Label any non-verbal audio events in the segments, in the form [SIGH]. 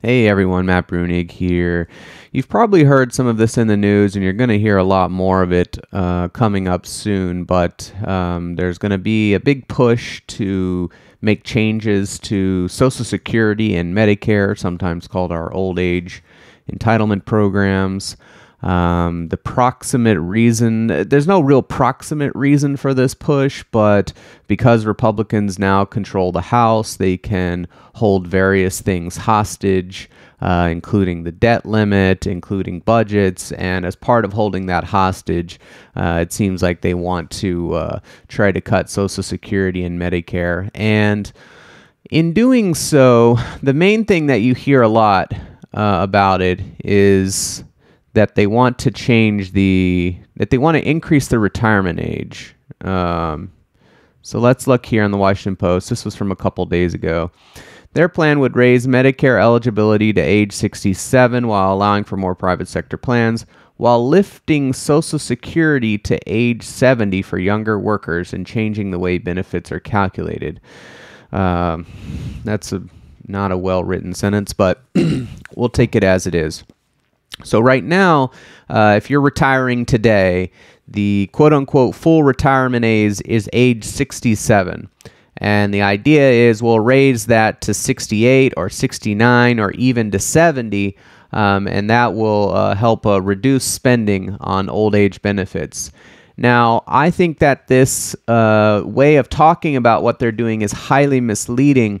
Hey everyone, Matt Bruenig here. You've probably heard some of this in the news, and you're going to hear a lot more of it uh, coming up soon. But um, there's going to be a big push to make changes to Social Security and Medicare, sometimes called our old age entitlement programs. Um, the proximate reason, there's no real proximate reason for this push, but because Republicans now control the House, they can hold various things hostage, uh, including the debt limit, including budgets. And as part of holding that hostage, uh, it seems like they want to uh, try to cut Social Security and Medicare. And in doing so, the main thing that you hear a lot uh, about it is that they want to change the that they want to increase the retirement age. Um, so let's look here on the Washington Post. This was from a couple days ago. Their plan would raise Medicare eligibility to age 67 while allowing for more private sector plans, while lifting Social Security to age 70 for younger workers and changing the way benefits are calculated. Um, that's a not a well written sentence, but [CLEARS THROAT] we'll take it as it is. So, right now, uh, if you're retiring today, the quote unquote full retirement age is age 67. And the idea is we'll raise that to 68 or 69 or even to 70, um, and that will uh, help uh, reduce spending on old age benefits. Now, I think that this uh, way of talking about what they're doing is highly misleading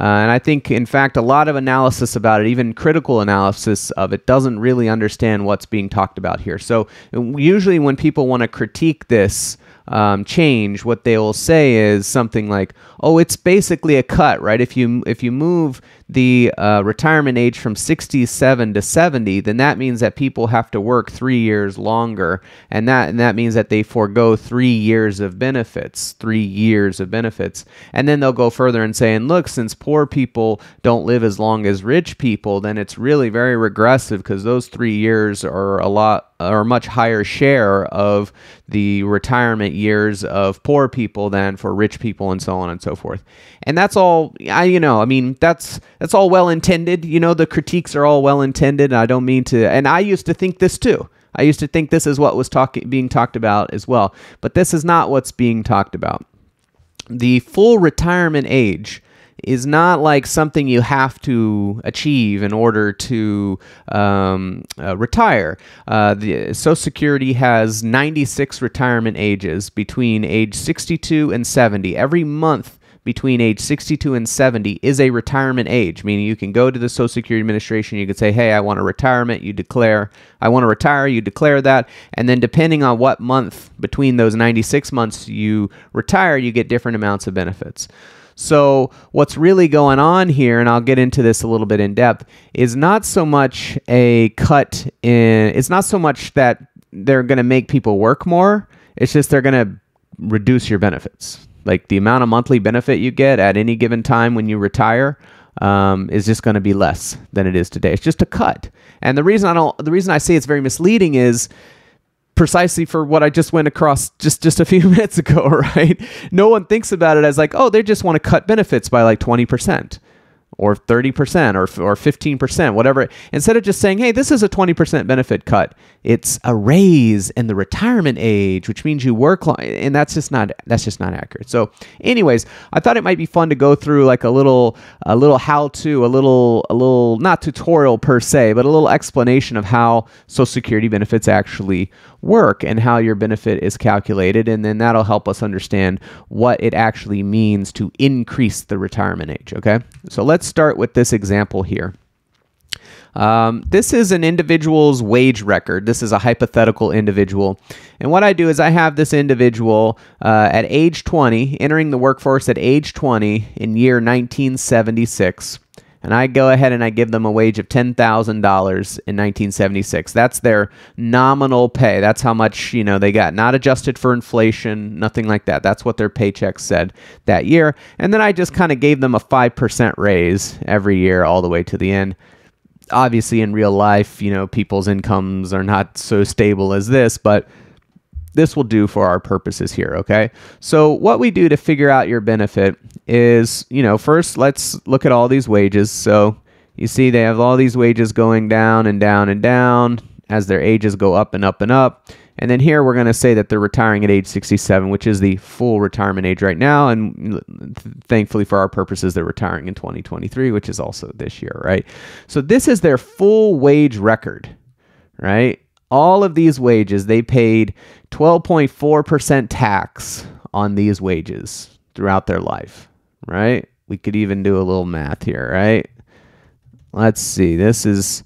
uh, and I think, in fact, a lot of analysis about it, even critical analysis of it, doesn't really understand what's being talked about here. So, usually, when people want to critique this, um, change, what they will say is something like, "Oh, it's basically a cut, right? If you if you move the uh, retirement age from 67 to 70, then that means that people have to work three years longer, and that and that means that they forego three years of benefits, three years of benefits, and then they'll go further and say, and look, since poor people don't live as long as rich people, then it's really very regressive because those three years are a lot or much higher share of the retirement years of poor people than for rich people and so on and so forth. And that's all I you know, I mean, that's that's all well intended. You know, the critiques are all well intended. I don't mean to and I used to think this too. I used to think this is what was talking being talked about as well. But this is not what's being talked about. The full retirement age is not like something you have to achieve in order to um, uh, retire. Uh, the Social Security has 96 retirement ages between age 62 and 70. Every month between age 62 and 70 is a retirement age, meaning you can go to the Social Security Administration, you could say, hey, I want a retirement, you declare, I want to retire, you declare that, and then depending on what month between those 96 months you retire, you get different amounts of benefits. So, what's really going on here, and I'll get into this a little bit in depth, is not so much a cut in, it's not so much that they're going to make people work more, it's just they're going to reduce your benefits. Like the amount of monthly benefit you get at any given time when you retire um, is just going to be less than it is today. It's just a cut. And the reason I don't, the reason I say it's very misleading is precisely for what I just went across just just a few [LAUGHS] minutes ago, [LAUGHS] right? No one thinks about it as like, oh, they just want to cut benefits by like 20% or 30% or, or 15%, whatever. Instead of just saying, hey, this is a 20% benefit cut, it's a raise in the retirement age, which means you work long, and that's just not that's just not accurate. So, anyways, I thought it might be fun to go through like a little a little how to, a little a little not tutorial per se, but a little explanation of how Social Security benefits actually work and how your benefit is calculated, and then that'll help us understand what it actually means to increase the retirement age. Okay, so let's start with this example here. Um, this is an individual's wage record. This is a hypothetical individual. And what I do is I have this individual uh, at age 20, entering the workforce at age 20 in year 1976 and I go ahead and I give them a wage of $10,000 in 1976. That's their nominal pay. That's how much, you know, they got, not adjusted for inflation, nothing like that. That's what their paycheck said that year. And then I just kind of gave them a 5% raise every year all the way to the end. Obviously, in real life, you know, people's incomes are not so stable as this, but this will do for our purposes here, okay? So what we do to figure out your benefit is, you know, first let's look at all these wages. So You see, they have all these wages going down and down and down as their ages go up and up and up. And then here we're going to say that they're retiring at age 67, which is the full retirement age right now. And thankfully, for our purposes, they're retiring in 2023, which is also this year, right? So this is their full wage record, right? All of these wages, they paid 12.4% tax on these wages throughout their life, right? We could even do a little math here, right? Let's see. This is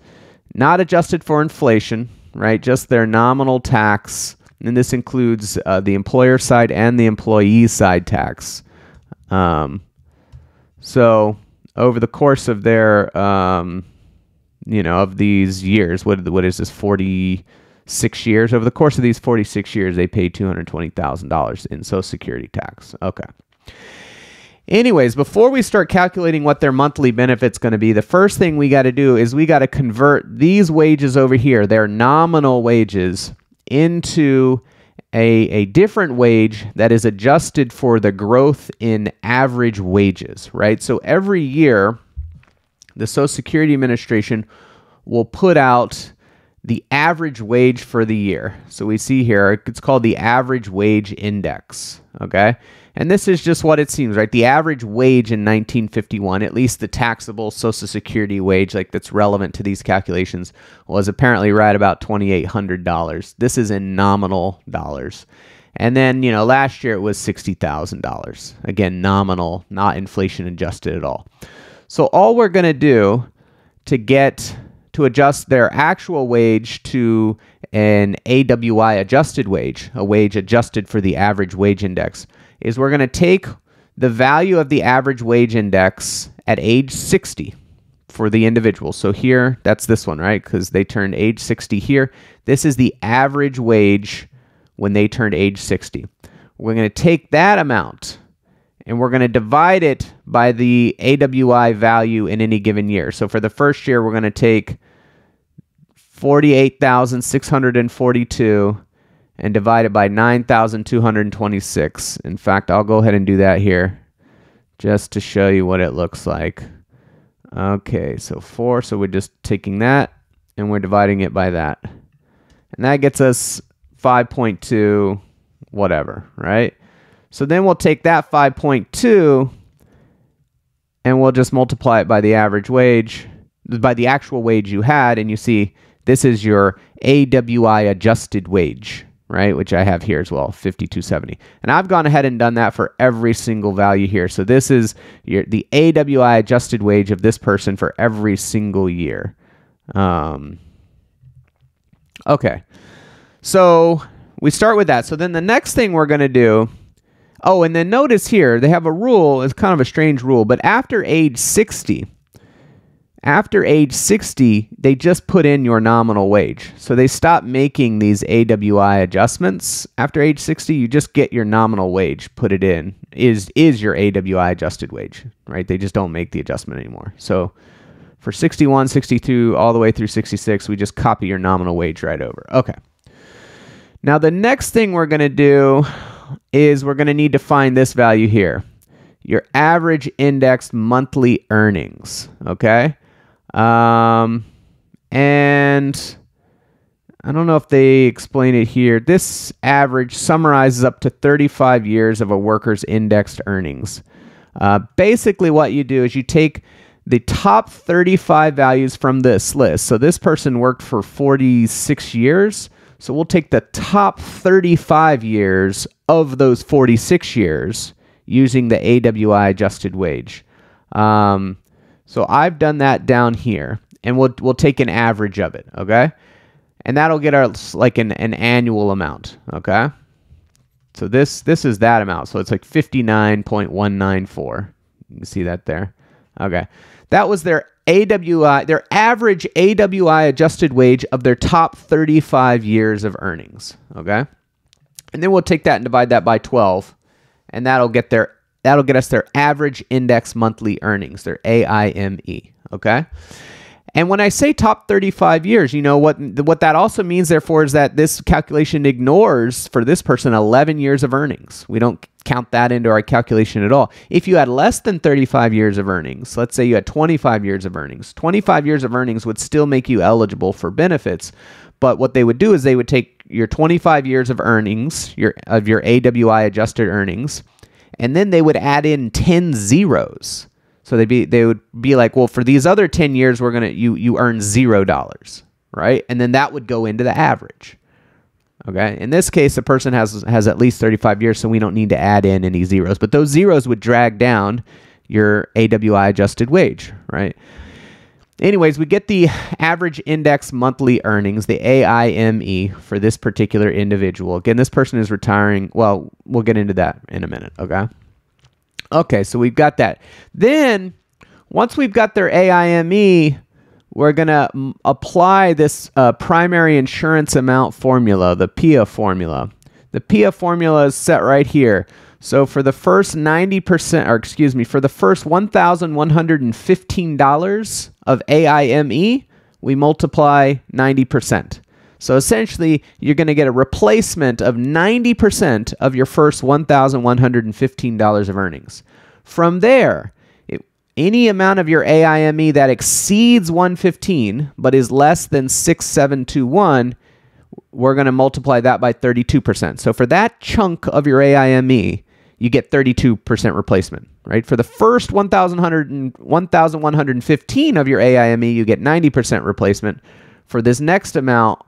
not adjusted for inflation, right? Just their nominal tax. And this includes uh, the employer side and the employee side tax. Um, so over the course of their, um, you know, of these years, what what is this? Forty six years. Over the course of these forty six years, they paid two hundred twenty thousand dollars in Social Security tax. Okay. Anyways, before we start calculating what their monthly benefit's going to be, the first thing we got to do is we got to convert these wages over here, their nominal wages, into a, a different wage that is adjusted for the growth in average wages, right? So every year, the Social Security Administration will put out the average wage for the year. So we see here, it's called the average wage index, okay? And this is just what it seems, right? The average wage in 1951, at least the taxable Social Security wage, like that's relevant to these calculations, was apparently right about $2,800. This is in nominal dollars. And then, you know, last year it was $60,000. Again, nominal, not inflation adjusted at all. So all we're going to do to get to adjust their actual wage to an AWI adjusted wage, a wage adjusted for the average wage index, is we're going to take the value of the average wage index at age 60 for the individual. So here, that's this one, right? Because they turned age 60 here. This is the average wage when they turned age 60. We're going to take that amount and we're going to divide it by the AWI value in any given year. So for the first year, we're going to take 48,642 and divide it by 9,226. In fact, I'll go ahead and do that here just to show you what it looks like. Okay, so 4, so we're just taking that and we're dividing it by that. And that gets us 5.2 whatever, right? So then we'll take that 5.2 and we'll just multiply it by the average wage, by the actual wage you had, and you see this is your AWI adjusted wage right? Which I have here as well, 5270. And I've gone ahead and done that for every single value here. So this is your, the AWI adjusted wage of this person for every single year. Um, okay. So we start with that. So then the next thing we're going to do Oh, and then notice here, they have a rule, it's kind of a strange rule, but after age 60, after age 60, they just put in your nominal wage. So they stop making these AWI adjustments. After age 60, you just get your nominal wage, put it in. Is is your AWI adjusted wage, right? They just don't make the adjustment anymore. So for 61, 62, all the way through 66, we just copy your nominal wage right over. Okay. Now the next thing we're going to do is we're going to need to find this value here. Your average indexed monthly earnings, okay? Um, and I don't know if they explain it here. This average summarizes up to 35 years of a worker's indexed earnings. Uh, basically, what you do is you take the top 35 values from this list. So this person worked for 46 years. So we'll take the top 35 years of those 46 years using the AWI adjusted wage. Um, so I've done that down here, and we'll we'll take an average of it, okay? And that'll get us like an, an annual amount, okay? So this this is that amount. So it's like 59.194. You can see that there. Okay. That was their AWI, their average AWI adjusted wage of their top 35 years of earnings, okay? And then we'll take that and divide that by 12, and that'll get their That'll get us their average index monthly earnings, their AIME. Okay. And when I say top 35 years, you know what what that also means therefore is that this calculation ignores for this person 11 years of earnings. We don't count that into our calculation at all. If you had less than 35 years of earnings, let's say you had 25 years of earnings, 25 years of earnings would still make you eligible for benefits. But what they would do is they would take your 25 years of earnings, your of your AWI adjusted earnings, and then they would add in 10 zeros so they'd be they would be like, well, for these other 10 years, we're gonna you you earn zero dollars, right? And then that would go into the average. Okay. In this case, the person has has at least 35 years, so we don't need to add in any zeros. But those zeros would drag down your AWI adjusted wage, right? Anyways, we get the average index monthly earnings, the AIME, for this particular individual. Again, this person is retiring. Well, we'll get into that in a minute, okay? Okay, so we've got that. Then, once we've got their AIME, we're going to m- apply this uh, primary insurance amount formula, the PIA formula. The PIA formula is set right here. So for the first 90%, or excuse me, for the first $1,115 of AIME, we multiply 90%. So essentially, you're going to get a replacement of 90% of your first $1,115 of earnings. From there, it, any amount of your AIME that exceeds 115 but is less than 6721, we're going to multiply that by 32%. So for that chunk of your AIME, you get 32% replacement, right? For the first 1,115 of your AIME, you get 90% replacement. For this next amount,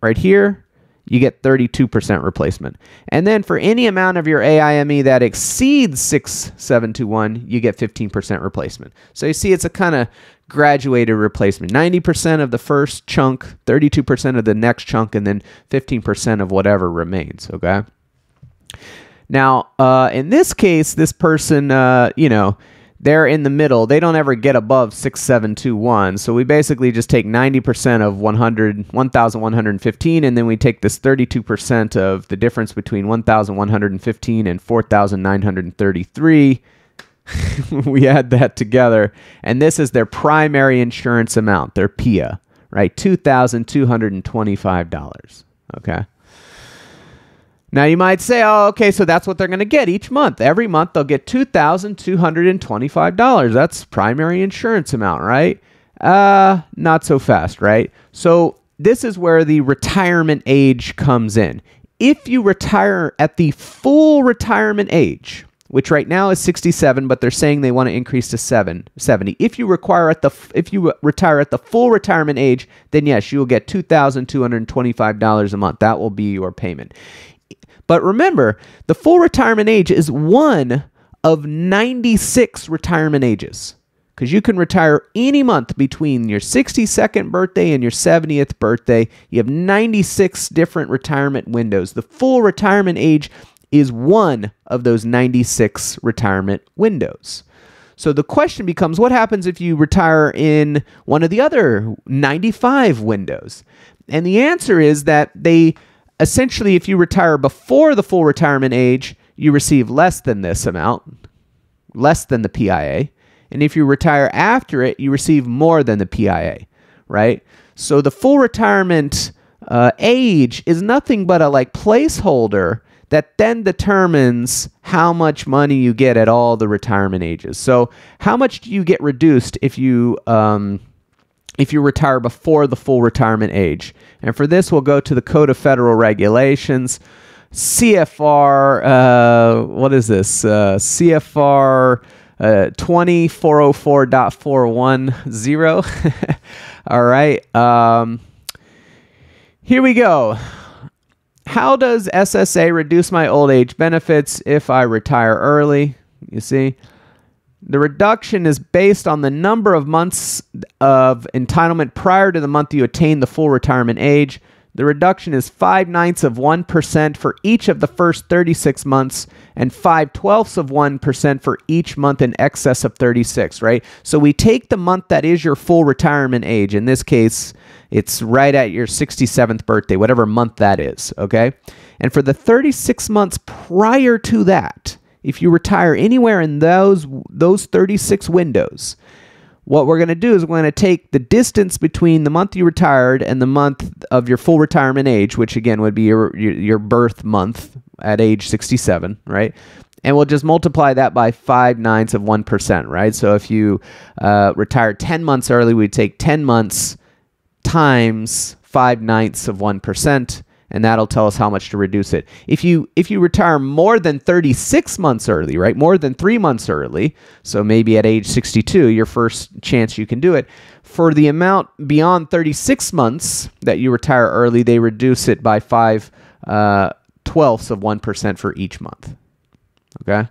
right here, you get 32% replacement. And then for any amount of your AIME that exceeds 6721, you get 15% replacement. So you see it's a kind of graduated replacement. 90% of the first chunk, 32% of the next chunk, and then 15% of whatever remains, okay? Now, uh, in this case, this person, uh, you know, they're in the middle. They don't ever get above 6721. So we basically just take 90% of 100 1115 and then we take this 32% of the difference between 1115 and 4933. [LAUGHS] we add that together and this is their primary insurance amount, their PIA, right? $2,225. Okay? Now you might say, oh, okay, so that's what they're going to get each month. Every month they'll get $2,225. That's primary insurance amount, right? Uh, not so fast, right? So this is where the retirement age comes in. If you retire at the full retirement age, which right now is 67, but they're saying they want to increase to 7, 70. If you require at the if you retire at the full retirement age, then yes, you will get $2,225 a month. That will be your payment. But remember, the full retirement age is one of 96 retirement ages because you can retire any month between your 62nd birthday and your 70th birthday. You have 96 different retirement windows. The full retirement age is one of those 96 retirement windows. So the question becomes what happens if you retire in one of the other 95 windows? And the answer is that they essentially, if you retire before the full retirement age, you receive less than this amount, less than the PIA. And if you retire after it, you receive more than the PIA, right? So the full retirement uh, age is nothing but a like placeholder that then determines how much money you get at all the retirement ages. So how much do you get reduced if you um, if you retire before the full retirement age. And for this, we'll go to the Code of Federal Regulations. CFR, uh, what is this? Uh, CFR uh, 20404.410. [LAUGHS] All right. Um, here we go. How does SSA reduce my old age benefits if I retire early? You see, the reduction is based on the number of months of entitlement prior to the month you attain the full retirement age. The reduction is 5 ninths of 1% for each of the first 36 months and 5 twelfths of 1% for each month in excess of 36, right? So we take the month that is your full retirement age. In this case, it's right at your 67th birthday, whatever month that is, okay? And for the 36 months prior to that, if you retire anywhere in those those 36 windows, what we're going to do is we're going to take the distance between the month you retired and the month of your full retirement age, which again would be your your, your birth month at age 67, right? And we'll just multiply that by five ninths of 1%, right? So if you uh, retire 10 months early, we'd take 10 months times five ninths of 1% and that'll tell us how much to reduce it. If you if you retire more than 36 months early, right? More than 3 months early, so maybe at age 62, your first chance you can do it. For the amount beyond 36 months that you retire early, they reduce it by 5 uh, twelfths of 1% for each month. Okay?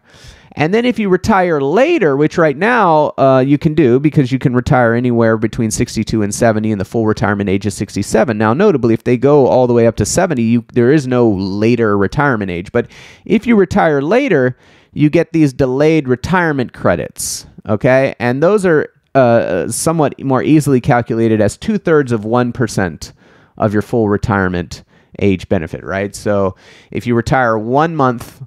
And then if you retire later, which right now uh, you can do because you can retire anywhere between 62 and 70, and the full retirement age is 67. Now, notably, if they go all the way up to 70, you, there is no later retirement age. But if you retire later, you get these delayed retirement credits. Okay, and those are uh, somewhat more easily calculated as two thirds of one percent of your full retirement age benefit. Right. So if you retire one month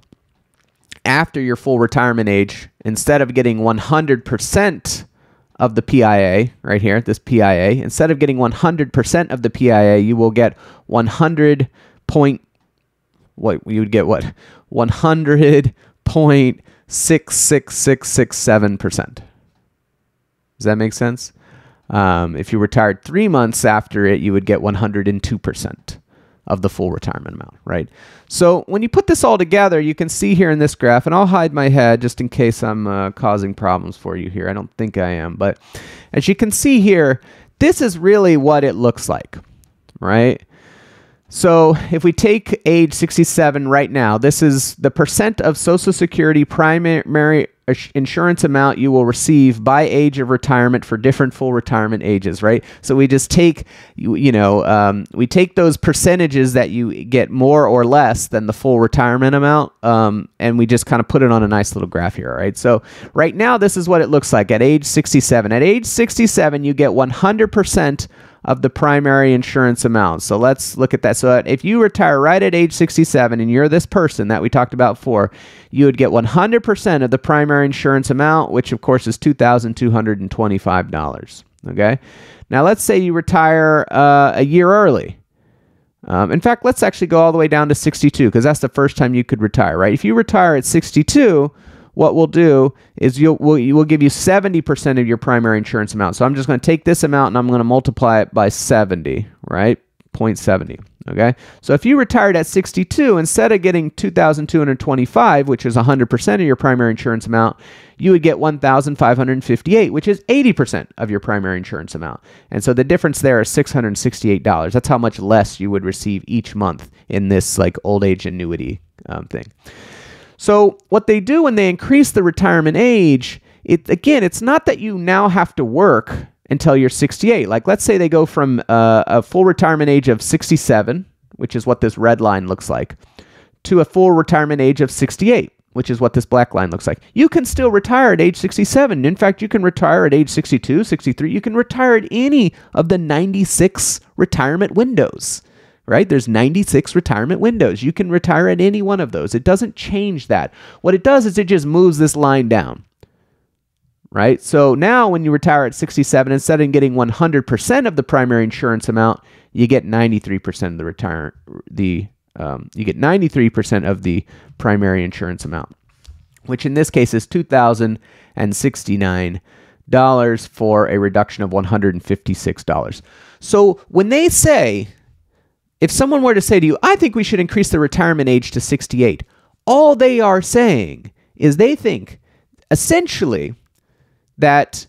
after your full retirement age, instead of getting 100% of the PIA right here, this PIA, instead of getting 100% of the PIA, you will get 100 point what you would get what 100.66667%. Does that make sense? Um, if you retired three months after it, you would get 102% of the full retirement amount, right? So when you put this all together, you can see here in this graph, and I'll hide my head just in case I'm uh, causing problems for you here. I don't think I am, but as you can see here, this is really what it looks like, right? So if we take age 67 right now, this is the percent of Social Security primary insurance amount you will receive by age of retirement for different full retirement ages, right? So we just take, you, know, um, we take those percentages that you get more or less than the full retirement amount, um, and we just kind of put it on a nice little graph here, right? So right now, this is what it looks like at age 67. At age 67, you get 100% of the primary insurance amount. So let's look at that. So if you retire right at age 67 and you're this person that we talked about before, you would get 100% of the primary insurance amount, which of course is $2,225. Okay. Now let's say you retire uh, a year early. Um, in fact, let's actually go all the way down to 62 because that's the first time you could retire, right? If you retire at 62, what we'll do is you'll, we'll, we'll give you 70% of your primary insurance amount. So I'm just going to take this amount and I'm going to multiply it by 70, right? 0.70. Okay. So if you retired at 62, instead of getting 2,225, which is 100% of your primary insurance amount, you would get 1,558, which is 80% of your primary insurance amount. And so the difference there is $668. That's how much less you would receive each month in this like old age annuity um, thing. So what they do when they increase the retirement age, it again, it's not that you now have to work until you're 68. Like let's say they go from uh, a full retirement age of 67, which is what this red line looks like, to a full retirement age of 68 which is what this black line looks like. You can still retire at age 67. In fact, you can retire at age 62, 63. You can retire at any of the 96 retirement windows right? There's 96 retirement windows. You can retire at any one of those. It doesn't change that. What it does is it just moves this line down. Right? So now when you retire at 67 instead of getting 100% of the primary insurance amount, you get 93% of the retire the um, you get 93% of the primary insurance amount, which in this case is $2,069 for a reduction of $156. So when they say if someone were to say to you, I think we should increase the retirement age to 68, all they are saying is they think essentially that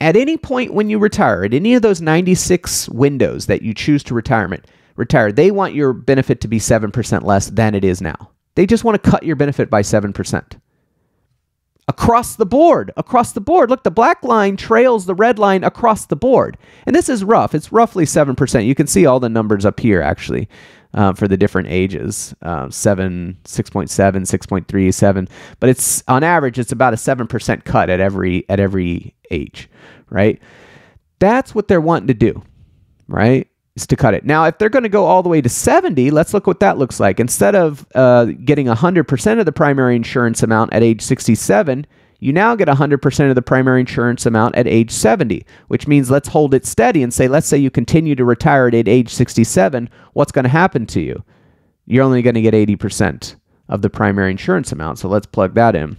at any point when you retire, at any of those 96 windows that you choose to retirement, retire, they want your benefit to be 7% less than it is now. They just want to cut your benefit by 7% across the board. Across the board. Look, the black line trails the red line across the board. And this is rough. It's roughly 7%. You can see all the numbers up here, actually, uh, for the different ages uh, 7, 6.7, 6.3, 7. But it's on average, it's about a 7% cut at every, at every age, right? That's what they're wanting to do, right? Is to cut it. Now, if they're going to go all the way to 70, let's look what that looks like. Instead of uh, getting 100% of the primary insurance amount at age 67, you now get 100% of the primary insurance amount at age 70, which means let's hold it steady and say, let's say you continue to retire at age 67. What's going to happen to you? You're only going to get 80% of the primary insurance amount. So let's plug that in.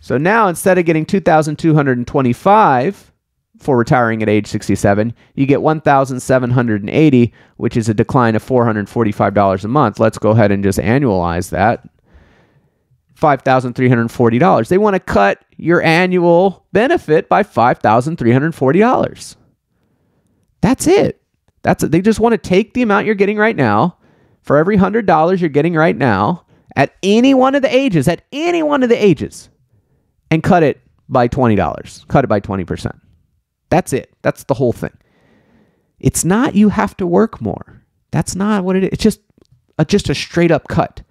So now instead of getting 2,225 for retiring at age 67, you get 1,780, which is a decline of $445 a month. Let's go ahead and just annualize that. $5,340. They want to cut your annual benefit by $5,340. That's it. That's it. They just want to take the amount you're getting right now for every $100 you're getting right now at any one of the ages, at any one of the ages, and cut it by $20. Cut it by 20%. That's it. That's the whole thing. It's not you have to work more. That's not what it is. It's just a, just a straight up cut.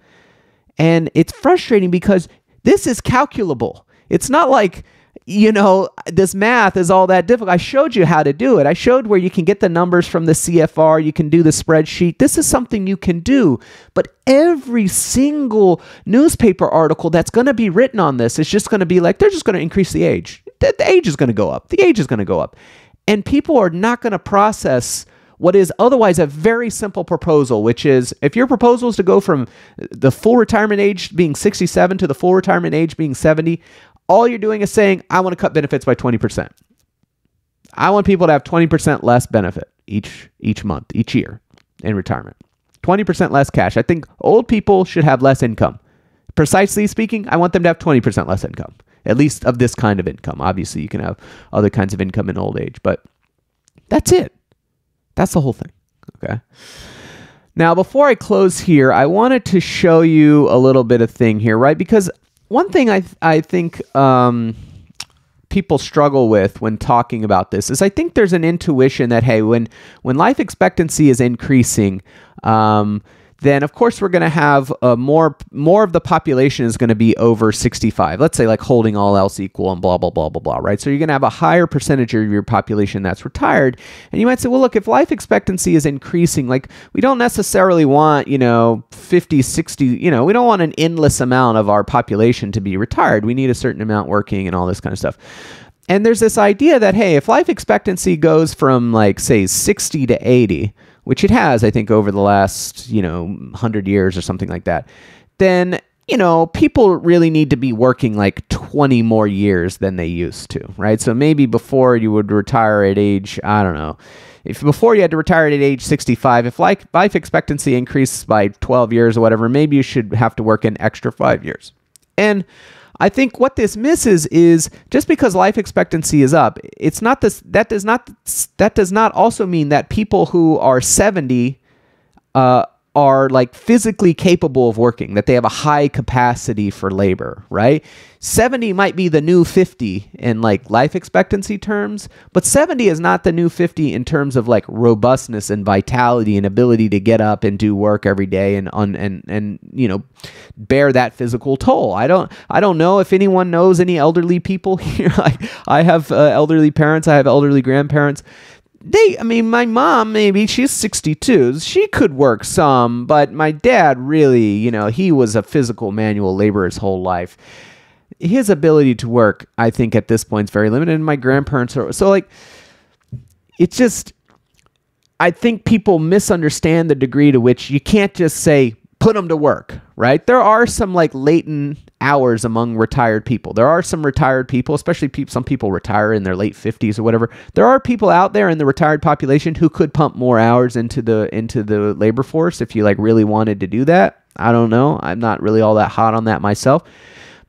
And it's frustrating because this is calculable. It's not like, you know, this math is all that difficult. I showed you how to do it. I showed where you can get the numbers from the CFR, you can do the spreadsheet. This is something you can do. But every single newspaper article that's going to be written on this is just going to be like, they're just going to increase the age. The, the age is going to go up. The age is going to go up. And people are not going to process what is otherwise a very simple proposal, which is if your proposal is to go from the full retirement age being 67 to the full retirement age being 70, all you're doing is saying, I want to cut benefits by 20%. I want people to have 20% less benefit each each month, each year in retirement. 20% less cash. I think old people should have less income. Precisely speaking, I want them to have 20% less income, at least of this kind of income. Obviously, you can have other kinds of income in old age, but that's it. That's the whole thing. Okay. Now, before I close here, I wanted to show you a little bit of thing here, right? Because one thing I I think um, people struggle with when talking about this is I think there's an intuition that hey, when when life expectancy is increasing, um, then of course we're going to have a more more of the population is going to be over 65 let's say like holding all else equal and blah blah blah blah blah right? So you're going to have a higher percentage of your population that's retired. And you might say well look if life expectancy is increasing like we don't necessarily want you know 50 60 you know we don't want an endless amount of our population to be retired. We need a certain amount working and all this kind of stuff. And there's this idea that hey if life expectancy goes from like say 60 to 80 which it has, I think, over the last, you know, 100 years or something like that, then, you know, people really need to be working like 20 more years than they used to, right? So maybe before you would retire at age, I don't know, if before you had to retire at age 65, if like life expectancy increased by 12 years or whatever, maybe you should have to work an extra five years. And I think what this misses is just because life expectancy is up, it's not this that does not that does not also mean that people who are 70 uh, are like physically capable of working, that they have a high capacity for labor, right? 70 might be the new 50 in like life expectancy terms, but 70 is not the new 50 in terms of like robustness and vitality and ability to get up and do work every day and on and and you know bear that physical toll. I don't I don't know if anyone knows any elderly people [LAUGHS] here. I I have uh, elderly parents, I have elderly grandparents they i mean my mom maybe she's 62 she could work some but my dad really you know he was a physical manual laborer his whole life. His ability to work i think at this point is very limited and my grandparents are so like it's just i think people misunderstand the degree to which you can't just say put them to work right there are some like latent hours among retired people. There are some retired people, especially some people retire in their late 50s or whatever. There are people out there in the retired population who could pump more hours into the into the labor force if you like really wanted to do that. I don't know. I'm not really all that hot on that myself.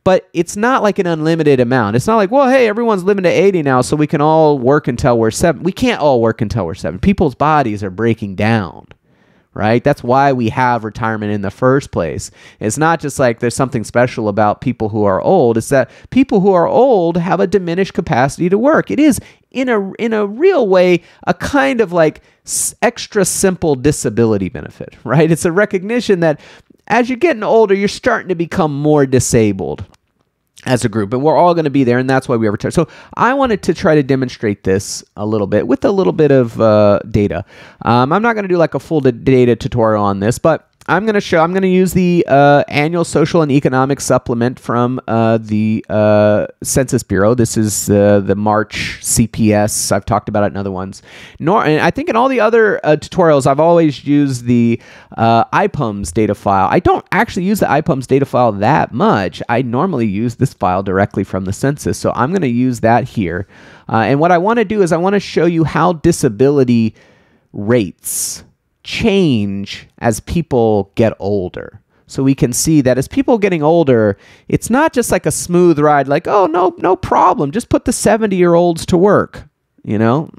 But it's not like an unlimited amount. It's not like, well, hey, everyone's living to 80 now, so we can all work until we're seven. We can't all work until we're seven. People's bodies are breaking down right? That's why we have retirement in the first place. It's not just like there's something special about people who are old. It's that people who are old have a diminished capacity to work. It is in a in a real way a kind of like extra simple disability benefit, [LAUGHS] right? It's a recognition that as you're getting older, you're starting to become more disabled as a group, and we're all going to be there, and that's why we retired. So I wanted to try to demonstrate this a little bit with a little bit of uh, data. Um, I'm not going to do like a full data tutorial on this, but I'm going to show, I'm going to use the uh, annual social and economic supplement from uh, the uh, Census Bureau. This is uh, the March CPS. I've talked about it in other ones. Nor, and I think in all the other uh, tutorials, I've always used the uh, IPUMS data file. I don't actually use the IPUMS data file that much. I normally use this file directly from the census. So I'm going to use that here. and what I want to do is I want to show you how disability rates change as people get older. So we can see that as people getting older, it's not just like a smooth ride, like, oh, no, no problem. Just put the 70 year olds to work. You know,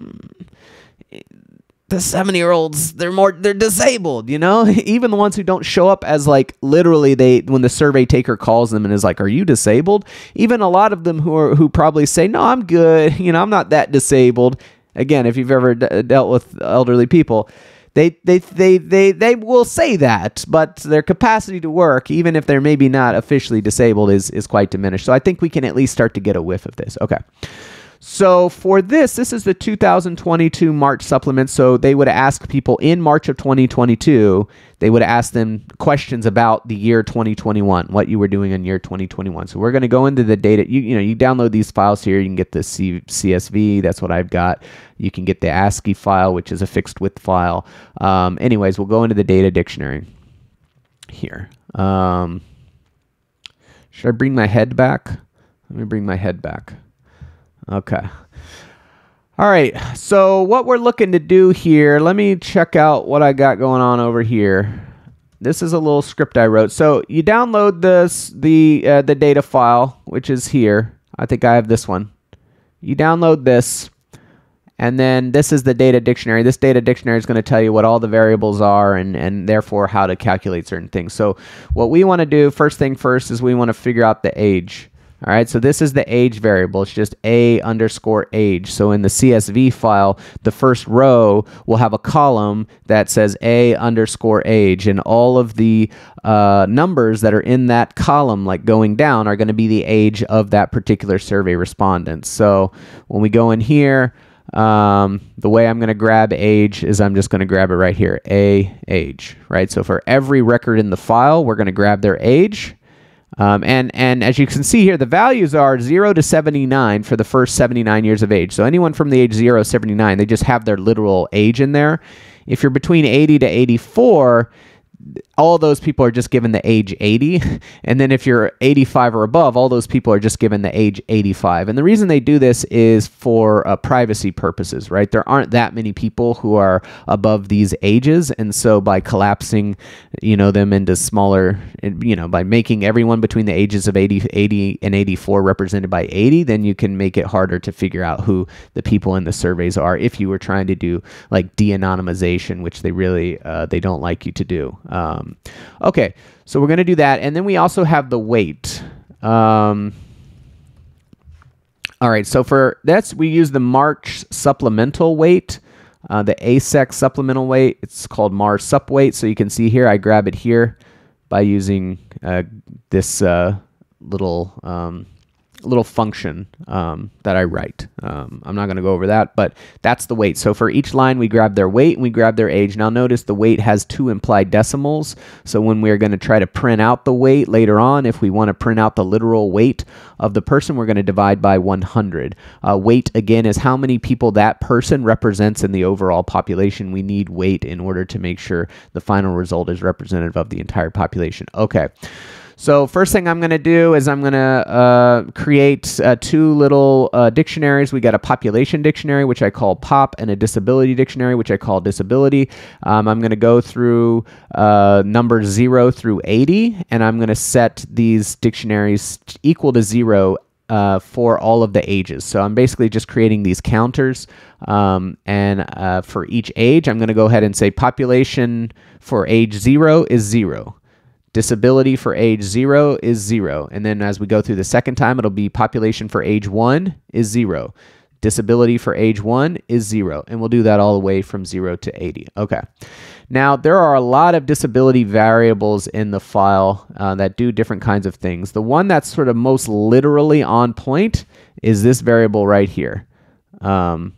the 70 year olds, they're more, they're disabled, you know, [LAUGHS] even the ones who don't show up as like literally they, when the survey taker calls them and is like, are you disabled? Even a lot of them who are, who probably say, no, I'm good. [LAUGHS] You know, I'm not that disabled. Again, if you've ever d- dealt with elderly people, they, they, they, they, they will say that, but their capacity to work, even if they're maybe not officially disabled, is, is quite diminished. So I think we can at least start to get a whiff of this. Okay. So for this, this is the 2022 March supplement. So they would ask people in March of 2022, they would ask them questions about the year 2021, what you were doing in year 2021. So we're going to go into the data. You, you know, you download these files here. You can get the C- CSV. That's what I've got. You can get the ASCII file, which is a fixed width file. Um, anyways, we'll go into the data dictionary here. Um, should I bring my head back? Let me bring my head back. Okay. All right. So what we're looking to do here, let me check out what I got going on over here. This is a little script I wrote. So you download this the uh, the data file, which is here. I think I have this one. You download this, and then this is the data dictionary. This data dictionary is going to tell you what all the variables are and, and therefore how to calculate certain things. So what we want to do, first thing first, is we want to figure out the age. All right, so this is the age variable. It's just a underscore age. So in the CSV file, the first row will have a column that says a underscore age, and all of the uh, numbers that are in that column, like going down, are going to be the age of that particular survey respondent. So when we go in here, um, the way I'm going to grab age is I'm just going to grab it right here, a age, right? So for every record in the file, we're going to grab their age um, and, and as you can see here, the values are 0 to 79 for the first 79 years of age. So anyone from the age 0 to 79, they just have their literal age in there. If you're between 80 to 84, all those people are just given the age 80. [LAUGHS] And then if you're 85 or above, all those people are just given the age 85. And the reason they do this is for uh, privacy purposes, right? There aren't that many people who are above these ages. And so by collapsing, you know, them into smaller, you know, by making everyone between the ages of 80, 80 and 84 represented by 80, then you can make it harder to figure out who the people in the surveys are if you were trying to do like de-anonymization, which they really, uh, they don't like you to do. Um, okay, so we're going to do that. And then we also have the weight. Um, all right, so for that's, we use the March supplemental weight. Uh, the ASEC supplemental weight, it's called Mars Sup weight. So you can see here, I grab it here by using uh, this uh, little um, little function um, that I write. Um, I'm not going to go over that, but that's the weight. So for each line, we grab their weight and we grab their age. Now notice the weight has two implied decimals. So when we're going to try to print out the weight later on, if we want to print out the literal weight of the person, we're going to divide by 100. Uh, weight, again, is how many people that person represents in the overall population. We need weight in order to make sure the final result is representative of the entire population. Okay. So first thing I'm going to do is I'm going to uh, create uh, two little uh, dictionaries. We got a population dictionary, which I call POP, and a disability dictionary, which I call disability. Um, I'm going to go through uh, numbers 0 through 80, and I'm going to set these dictionaries equal to 0 uh, for all of the ages. So I'm basically just creating these counters. Um, and uh, for each age, I'm going to go ahead and say population for age zero is zero. Disability for age zero is zero. And then as we go through the second time, it'll be population for age one is zero. Disability for age one is zero. And we'll do that all the way from zero to 80. Okay. Now, there are a lot of disability variables in the file uh, that do different kinds of things. The one that's sort of most literally on point is this variable right here. Um,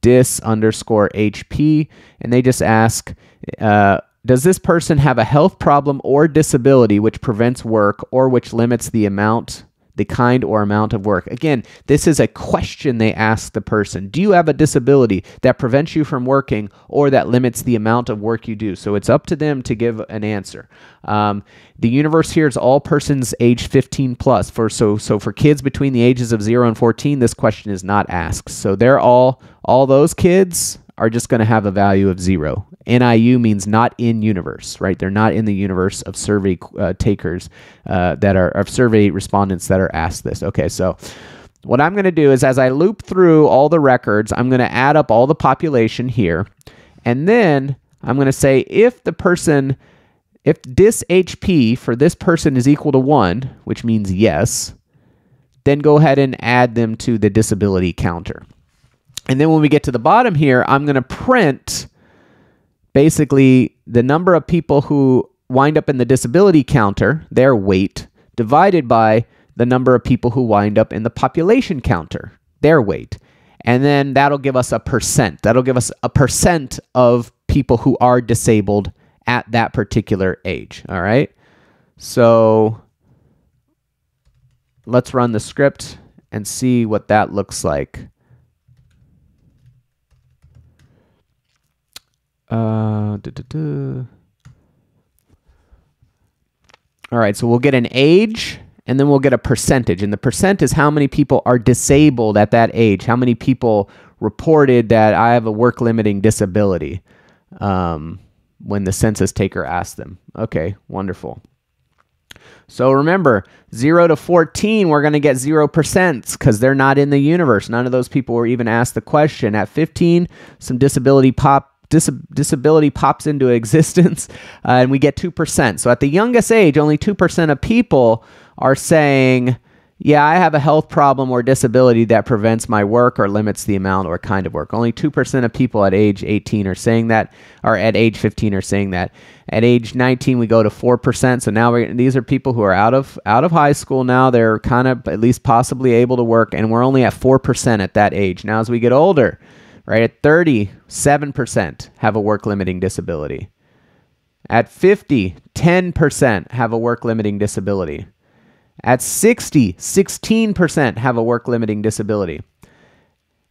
dis underscore HP. And they just ask, uh, does this person have a health problem or disability which prevents work or which limits the amount the kind or amount of work. Again, this is a question they ask the person. Do you have a disability that prevents you from working or that limits the amount of work you do? So it's up to them to give an answer. Um, the universe here is all persons age 15 plus. For so so for kids between the ages of 0 and 14, this question is not asked. So they're all all those kids are just going to have a value of zero. NIU means not in universe, right? They're not in the universe of survey uh, takers uh, that are of survey respondents that are asked this. Okay, so what I'm going to do is as I loop through all the records, I'm going to add up all the population here, and then I'm going to say if the person, if this HP for this person is equal to one, which means yes, then go ahead and add them to the disability counter. And then when we get to the bottom here, I'm going to print basically the number of people who wind up in the disability counter, their weight, divided by the number of people who wind up in the population counter, their weight. And then that'll give us a percent. That'll give us a percent of people who are disabled at that particular age. All right. So let's run the script and see what that looks like. Uh, All right, so we'll get an age and then we'll get a percentage. And the percent is how many people are disabled at that age, how many people reported that I have a work limiting disability um, when the census taker asked them. Okay, wonderful. So remember, 0 to 14, we're going to get 0% because they're not in the universe. None of those people were even asked the question. At 15, some disability pop dis- disability pops into [LAUGHS] existence uh, and we get 2%. So at the youngest age, only 2% of people are saying, yeah, I have a health problem or disability that prevents my work or limits the amount or kind of work. Only 2% of people at age 18 are saying that, or at age 15 are saying that. At age 19, we go to 4%. So now these are people who are out of out of high school now. They're kind of at least possibly able to work, and we're only at 4% at that age. Now, as we get older, right? At 30, 7% have a work limiting disability. At 50, 10% have a work limiting disability. At 60, 16% have a work limiting disability.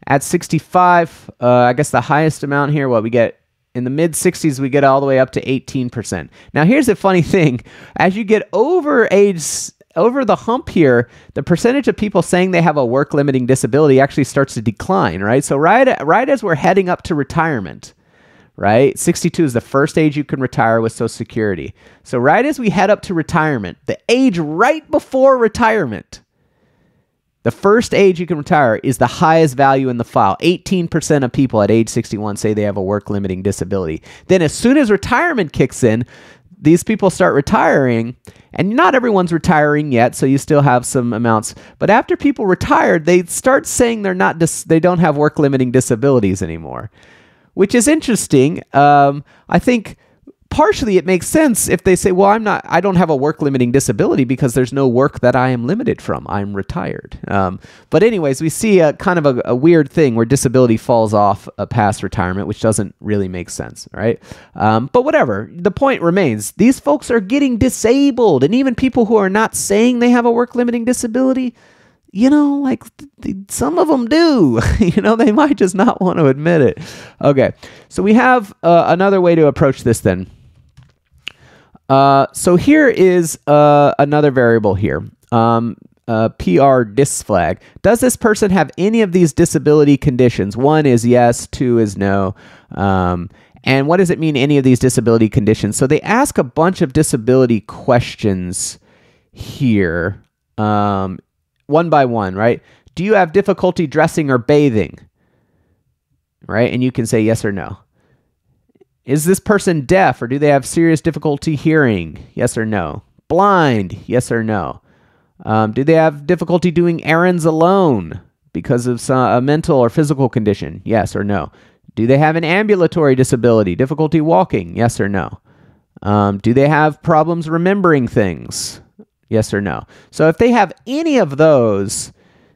At 65, uh, I guess the highest amount here, what we get in the mid 60s, we get all the way up to 18%. Now, here's a funny [LAUGHS] thing as you get over age over the hump here, the percentage of people saying they have a work limiting disability actually starts to decline, right? So right right as we're heading up to retirement, right? 62 is the first age you can retire with Social Security. So right as we head up to retirement, the age right before retirement, the first age you can retire is the highest value in the file. 18% of people at age 61 say they have a work limiting disability. Then, as soon as retirement kicks in, these people start retiring and not everyone's retiring yet so you still have some amounts. But after people retire they start saying they're not dis- they don't have work limiting disabilities anymore which is interesting. Um, i think partially it makes sense if they say, well, I'm not, I don't have a work limiting disability because there's no work that I am limited from. I'm retired. Um, but, anyways, we see a kind of a, a weird thing where disability falls off a past retirement, which doesn't really make sense, right? Um, but whatever, the point remains these folks are getting disabled, and even people who are not saying they have a work limiting disability. You know, like th- some of them do. [LAUGHS] you know, they might just not want to admit it. Okay, so we have uh, another way to approach this then. Uh, so here is uh, another variable here. Um, uh, PR dis flag. Does this person have any of these disability conditions? One is yes, two is no. Um, and what does it mean, any of these disability conditions? So they ask a bunch of disability questions here, um, one by one, right? Do you have difficulty dressing or bathing? Right? And you can say yes or no. Is this person deaf or do they have serious difficulty hearing? Yes or no. Blind? Yes or no. Um, do they have difficulty doing errands alone because of some, a mental or physical condition? Yes or no. Do they have an ambulatory disability, difficulty walking? Yes or no. Um, do they have problems remembering things? Yes or no. So if they have any of those,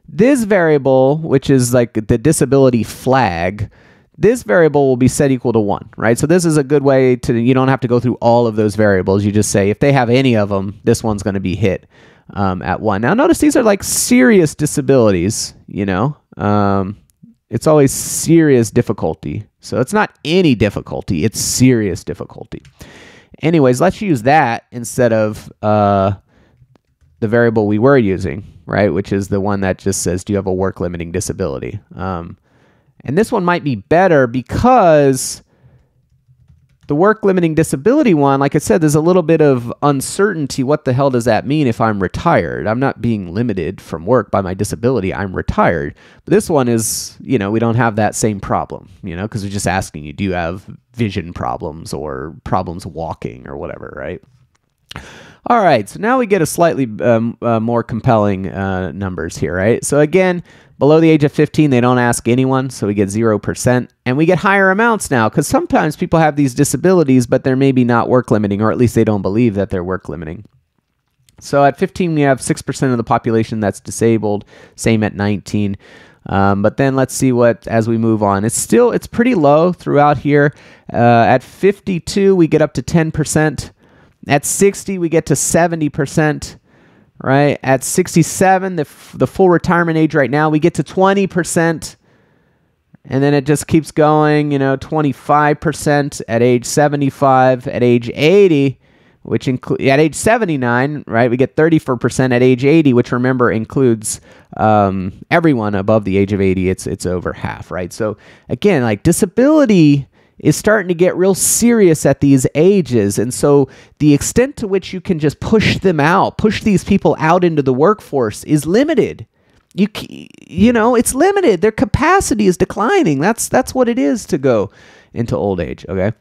this variable, which is like the disability flag, this variable will be set equal to 1, right? So this is a good way to, you don't have to go through all of those variables. You just say, if they have any of them, this one's going to be hit um, at 1. Now notice these are like serious disabilities, you know. Um, it's always serious difficulty. So it's not any difficulty, it's serious difficulty. Anyways, let's use that instead of uh, the variable we were using, right? Which is the one that just says, do you have a work limiting disability? Um, and this one might be better because the work limiting disability one, like I said, there's a little bit of uncertainty. What the hell does that mean if I'm retired? I'm not being limited from work by my disability. I'm retired. But this one is, you know, we don't have that same problem, you know, because we're just asking you, do you have vision problems or problems walking or whatever, right? All right, so now we get a slightly um, uh, more compelling uh, numbers here, right? So again, below the age of 15, they don't ask anyone, so we get 0%. And we get higher amounts now, because sometimes people have these disabilities, but they're maybe not work limiting, or at least they don't believe that they're work limiting. So at 15, we have 6% of the population that's disabled, same at 19. Um, but then let's see what as we move on. It's still it's pretty low throughout here. Uh, at 52, we get up to 10%. At 60, we get to 70%, right? At 67, the, the full retirement age right now, we get to 20%. And then it just keeps going, you know, 25% at age 75, at age 80, which include at age 79, right? We get 34% at age 80, which remember includes um, everyone above the age of 80. It's it's over half, right? So again, like disability is starting to get real serious at these ages. And so the extent to which you can just push them out, push these people out into the workforce is limited. You you know, it's limited. Their capacity is declining. That's that's what it is to go into old age, okay?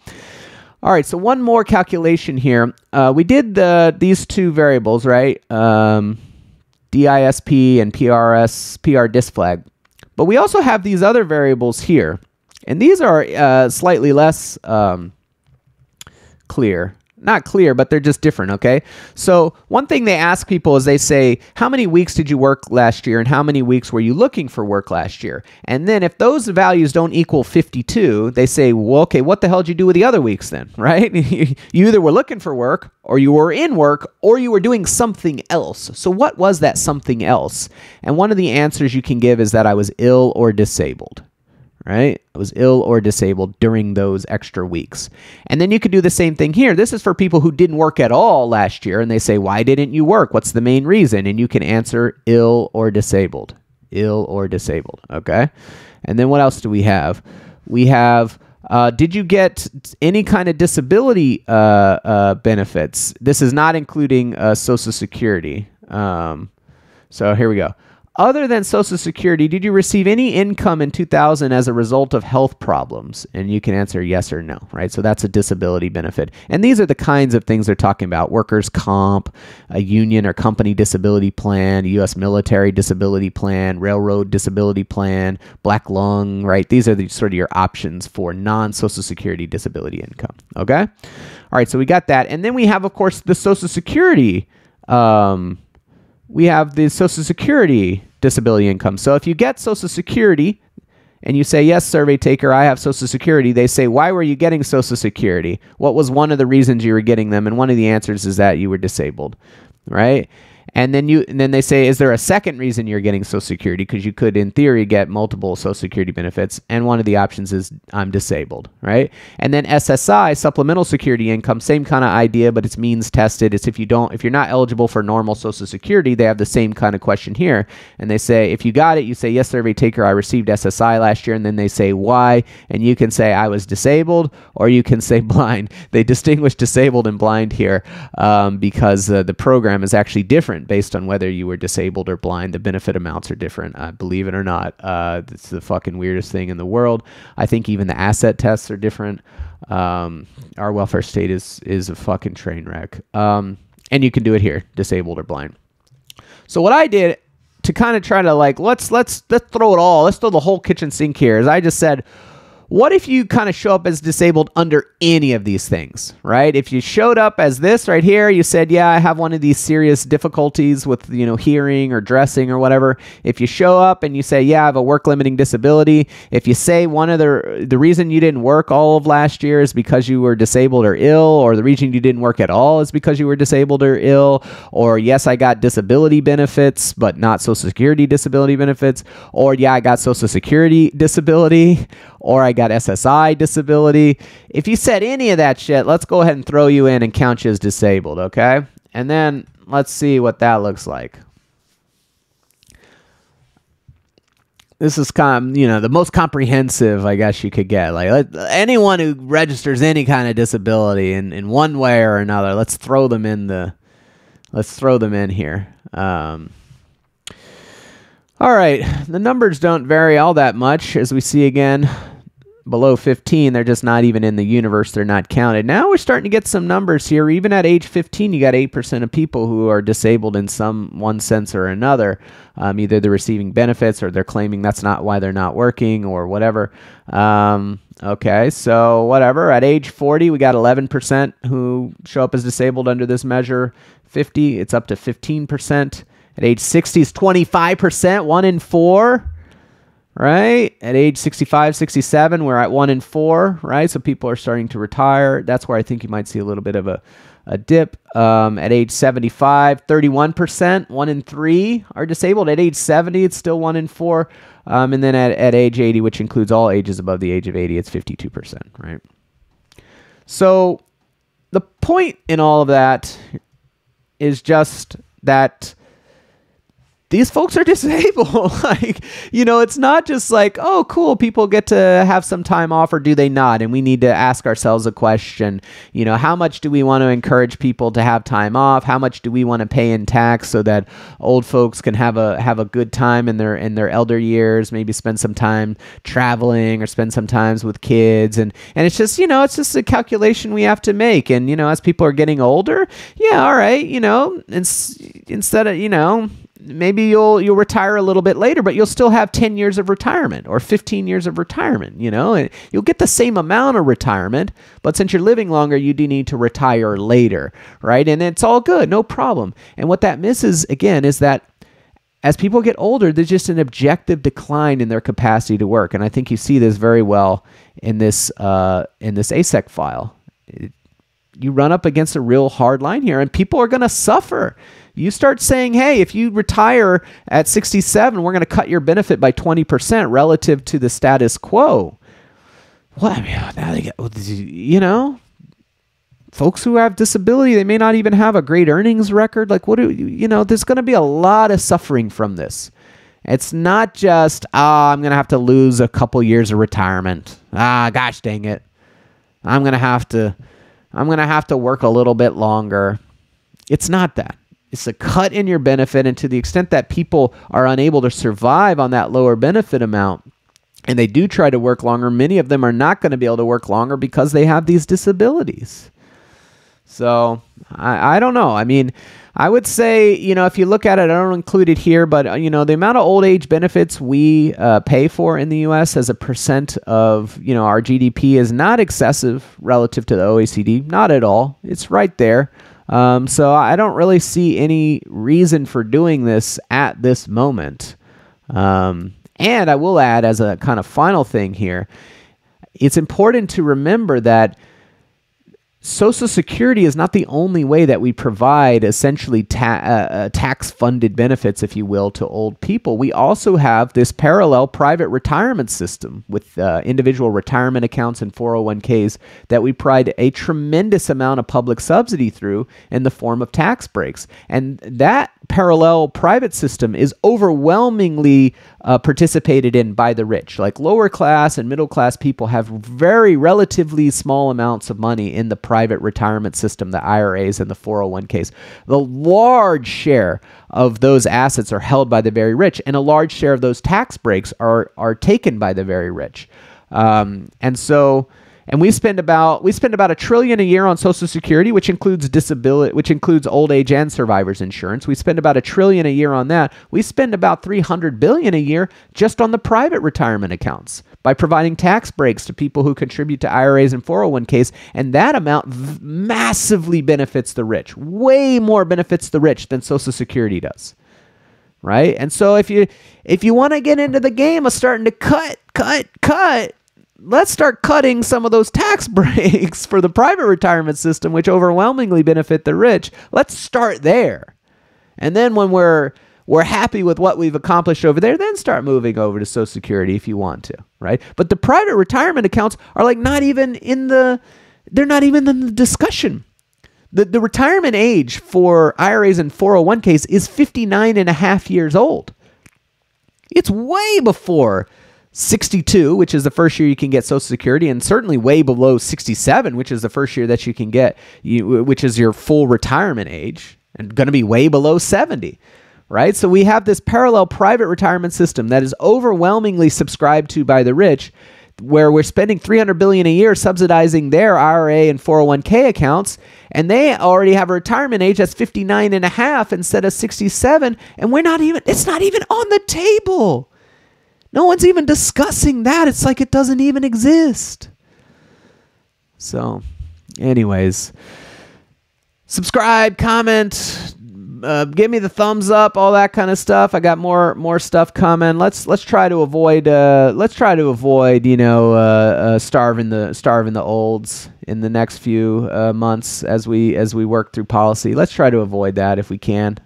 All right, so one more calculation here. Uh, we did the these two variables, right? Um, DISP and PRS, PR disk. But we also have these other variables here. And these are uh, slightly less um, clear. Not clear, but they're just different, okay? So, one thing they ask people is they say, How many weeks did you work last year, and how many weeks were you looking for work last year? And then, if those values don't equal 52, they say, Well, okay, what the hell did you do with the other weeks then, [LAUGHS] right? [LAUGHS] you either were looking for work, or you were in work, or you were doing something else. So, what was that something else? And one of the answers you can give is that I was ill or disabled right? I was ill or disabled during those extra weeks. And then you could do the same thing here. This is for people who didn't work at all last year and they say, Why didn't you work? What's the main reason? And you can answer ill or disabled. Ill or disabled. Okay. And then what else do we have? We have. Uh, did you get any kind of disability uh, uh, benefits? This is not including uh, Social Security. Um, so here we go. Other than Social Security, did you receive any income in 2000 as a result of health problems? And you can answer yes or no, right? So that's a disability benefit. And these are the kinds of things they're talking about workers' comp, a union or company disability plan, U.S. military disability plan, railroad disability plan, black lung, right? These are the sort of your options for non Social Security disability income, okay? All right, so we got that. And then we have, of course, the Social Security. Um, we have the Social Security disability income. So if you get Social Security and you say, Yes, survey taker, I have Social Security, they say, Why were you getting Social Security? What was one of the reasons you were getting them? And one of the answers is that you were disabled, right? And then you and then they say, is there a second reason you're getting Social Security? Because you could, in theory, get multiple Social Security benefits. And one of the options is I'm disabled, right? And then SSI, supplemental security income, same kind of idea, but it's means tested. It's if you don't, if you're not eligible for normal Social Security, they have the same kind of question here. And they say, if you got it, you say, yes, survey taker, I received SSI last year. And then they say why, and you can say I was disabled, or you can say [LAUGHS] blind. They distinguish disabled and blind here um, because uh, the program is actually different different based on whether you were disabled or blind. The benefit amounts are different. Uh, believe it or not, uh, it's the fucking weirdest thing in the world. I think even the asset tests are different. Um, our welfare state is is a fucking train wreck. Um, and you can do it here, disabled or blind. So what I did to kind of try to like let's let's let's throw it all, let's throw the whole kitchen sink here. Is I just said what if you kind of show up as disabled under any of these things, right? If you showed up as this right here, you said, "Yeah, I have one of these serious difficulties with, you know, hearing or dressing or whatever." If you show up and you say, "Yeah, I have a work limiting disability," if you say one of the the reason you didn't work all of last year is because you were disabled or ill, or the reason you didn't work at all is because you were disabled or ill, or yes, I got disability benefits but not social security disability benefits, or yeah, I got social security disability, or I got SSI disability. If you said any of that shit, let's go ahead and throw you in and count you as disabled, okay? And then let's see what that looks like. This is of, you know, the most comprehensive, I guess you could get. Like anyone who registers any kind of disability in, in one way or another, let's throw them in the, let's throw them in here. Um, all right, the numbers don't vary all that much as we see again below 15, they're just not even in the universe. They're not counted. Now we're starting to get some numbers here. Even at age 15, you got 8% of people who are disabled in some one sense or another. Um, either they're receiving benefits or they're claiming that's not why they're not working or whatever. Um, okay, so whatever. At age 40, we got 11% who show up as disabled under this measure. 50, it's up to 15%. At age 60, it's 25%, one in four right? At age 65, 67, we're at one in four, right? So people are starting to retire. That's where I think you might see a little bit of a, a dip. Um, at age 75, 31%, one in three are disabled. At age 70, it's still one in four. Um, and then at, at age 80, which includes all ages above the age of 80, it's 52%, right? So the point in all of that is just that these folks are [LAUGHS] disabled. [LAUGHS] like, you know, it's not just like, oh, cool, people get to have some time off, or do they not? And we need to ask ourselves a question, you know, how much do we want to encourage people to have time off? How much do we want to pay in tax so that old folks can have a have a good time in their in their elder years, maybe spend some time traveling or spend some times with kids and and it's just, you know, it's just a calculation we have to make. And, you know, as people are getting older, yeah, all right, you know, instead of, you know, maybe you'll you'll retire a little bit later but you'll still have 10 years of retirement or 15 years of retirement you know? And you'll get the same amount of retirement but since you're living longer you do need to retire later right? And it's all good no problem. And what that misses again is that as people get older there's just an objective decline in their capacity to work. And i think you see this very well in this uh, in this ASEC file. It, you run up against a real hard line here and people are going to suffer you start saying, hey, if you retire at 67, we're going to cut your benefit by 20% relative to the status quo. Well, I mean, now they get, you know, folks who have disability, they may not even have a great earnings record. Like, what do you know? There's going to be a lot of suffering from this. It's not just, ah, oh, I'm going to have to lose a couple years of retirement. Ah, gosh dang it. I'm going to have to, I'm going to have to work a little bit longer. It's not that. It's a cut in your benefit, and to the extent that people are unable to survive on that lower benefit amount, and they do try to work longer, many of them are not going to be able to work longer because they have these disabilities. So I, I don't know. I mean, I would say, you know, if you look at it, I don't include it here, but, uh, you know, the amount of old age benefits we uh, pay for in the U.S. as a percent of, you know, our GDP is not excessive relative to the OECD. Not at all. It's right there. Um, so I don't really see any reason for doing this at this moment. Um, and I will add, as a kind of final thing here, it's important to remember that Social Security is not the only way that we provide essentially ta- uh, uh tax funded benefits, if you will, to old people. We also have this parallel private retirement system with uh, individual retirement accounts and 401ks that we provide a tremendous amount of public subsidy through in the form of tax breaks. And that parallel private system is overwhelmingly uh, participated in by the rich. Like lower class and middle class people have very relatively small amounts of money in the private retirement system, the IRAs and the 401ks. The large share of those assets are held by the very rich, and a large share of those tax breaks are, are taken by the very rich. Um, and so and we spend about we spend about a trillion a year on social security which includes disability which includes old age and survivors insurance. We spend about a trillion a year on that. We spend about 300 billion a year just on the private retirement accounts by providing tax breaks to people who contribute to IRAs and 401ks and that amount v- massively benefits the rich way more benefits the rich than social security does right? And so if you if you want to get into the game of starting to cut cut cut let's start cutting some of those tax [LAUGHS] breaks for the private retirement system, which overwhelmingly benefit the rich. Let's start there. And then when we're we're happy with what we've accomplished over there, then start moving over to Social Security if you want to, right? But the private retirement accounts are like not even in the they're not even in the discussion. The, the retirement age for IRAs and 401ks is 59 and a half years old. It's way before 62, which is the first year you can get Social Security, and certainly way below 67, which is the first year that you can get, you, which is your full retirement age, and going to be way below 70, right? So we have this parallel private retirement system that is overwhelmingly subscribed to by the rich, where we're spending 300 billion a year subsidizing their IRA and 401k accounts, and they already have a retirement age that's 59 and a half instead of 67, and we're not even, it's not even on the table. No one's even discussing that. It's like it doesn't even exist. So, anyways, subscribe, comment, uh, give me the thumbs up, all that kind of stuff. I got more more stuff coming. Let's let's try to avoid uh, let's try to avoid you know uh, uh starving the starving the olds in the next few uh, months as we as we work through policy. Let's try to avoid that if we can.